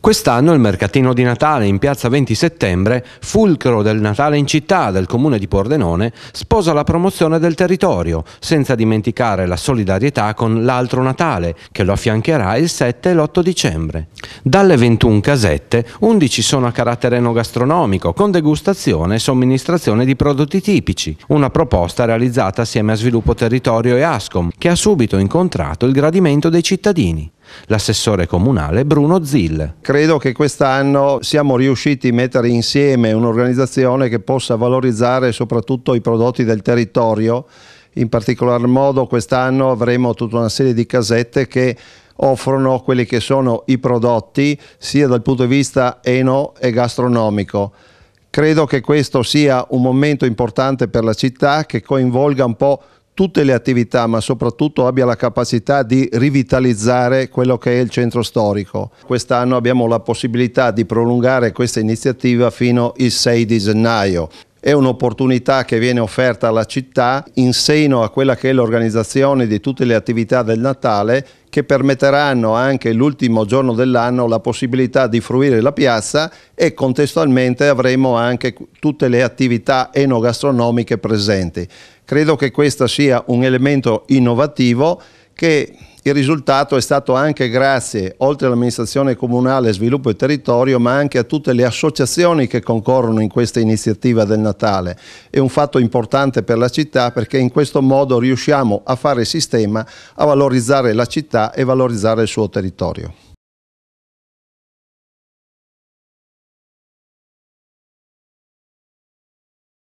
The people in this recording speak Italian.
Quest'anno il mercatino di Natale in piazza 20 settembre, fulcro del Natale in città del comune di Pordenone, sposa la promozione del territorio, senza dimenticare la solidarietà con l'altro Natale, che lo affiancherà il 7 e l'8 dicembre. Dalle 21 casette, 11 sono a carattere enogastronomico, con degustazione e somministrazione di prodotti tipici, una proposta realizzata assieme a Sviluppo Territorio e Ascom, che ha subito incontrato il gradimento dei cittadini l'assessore comunale Bruno Zill. Credo che quest'anno siamo riusciti a mettere insieme un'organizzazione che possa valorizzare soprattutto i prodotti del territorio. In particolar modo quest'anno avremo tutta una serie di casette che offrono quelli che sono i prodotti sia dal punto di vista eno e gastronomico. Credo che questo sia un momento importante per la città che coinvolga un po' tutte le attività, ma soprattutto abbia la capacità di rivitalizzare quello che è il centro storico. Quest'anno abbiamo la possibilità di prolungare questa iniziativa fino al 6 di gennaio. È un'opportunità che viene offerta alla città in seno a quella che è l'organizzazione di tutte le attività del Natale che permetteranno anche l'ultimo giorno dell'anno la possibilità di fruire la piazza e contestualmente avremo anche tutte le attività enogastronomiche presenti. Credo che questo sia un elemento innovativo che il risultato è stato anche grazie, oltre all'amministrazione comunale, sviluppo e territorio, ma anche a tutte le associazioni che concorrono in questa iniziativa del Natale. È un fatto importante per la città perché in questo modo riusciamo a fare sistema, a valorizzare la città e valorizzare il suo territorio.